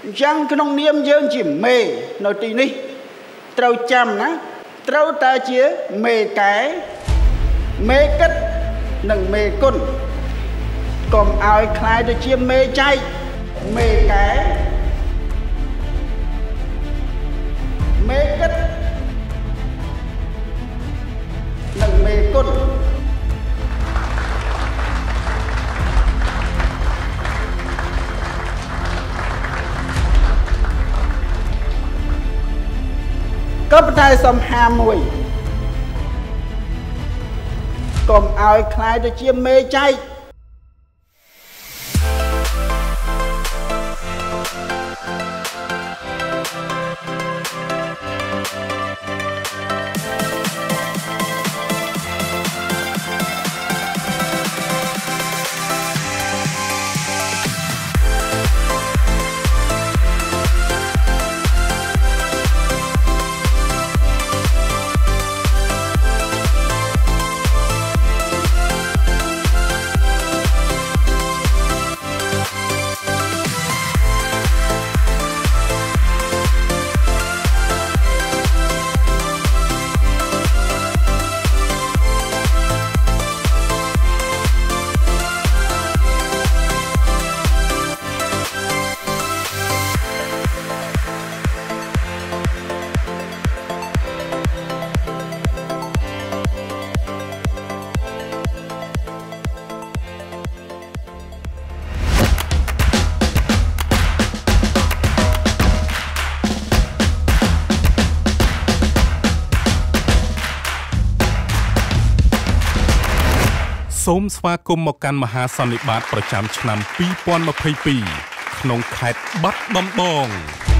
អញ្ចឹងក្នុងនាមយើងជាមេនៅទីនេះត្រូវចាំណាត្រូវតែជាមេកែមេគិតនិងមេគុណកុំឲ្យคล้ายទៅជាមេចែកមេកែមេគិតនិងមេគុណ ក៏ប៉ុន្តែសុំហាមួយកុំឲ្យខ្លាយទៅជាមេចែក សូមស្វាគមន៍មកកាន់មហាសន្និបាត ប្រចាំឆ្នាំ2022ក្នុងខេត្តបាត់ដំបង។